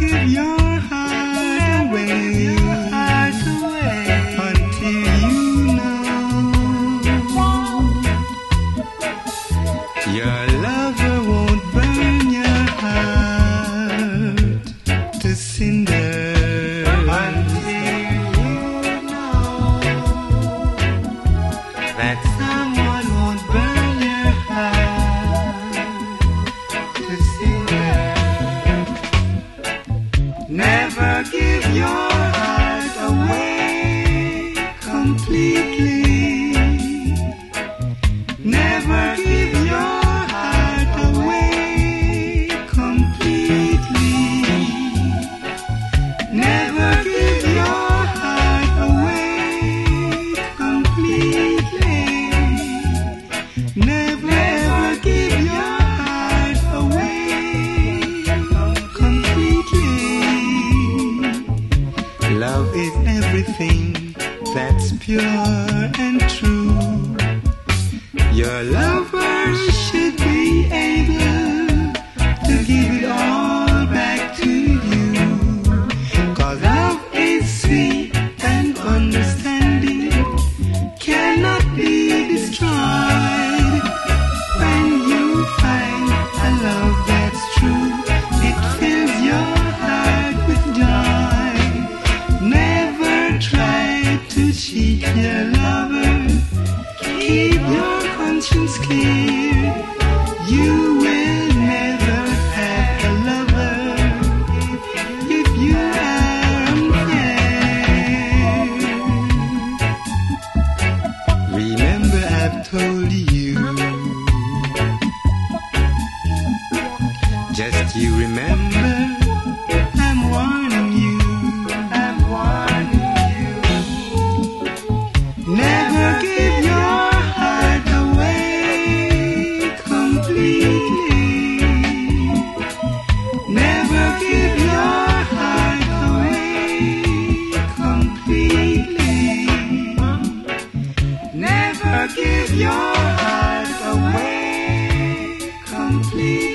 give your heart away. Completely. Never give your heart away completely. Never give your heart away completely. Never ever give your heart away completely. Love is everything pure and true. Your lover should be able to give it all to cheat your lover. Keep your conscience clear. You will never have a lover if you are unfair. Remember, I've told you. Just you remember, Never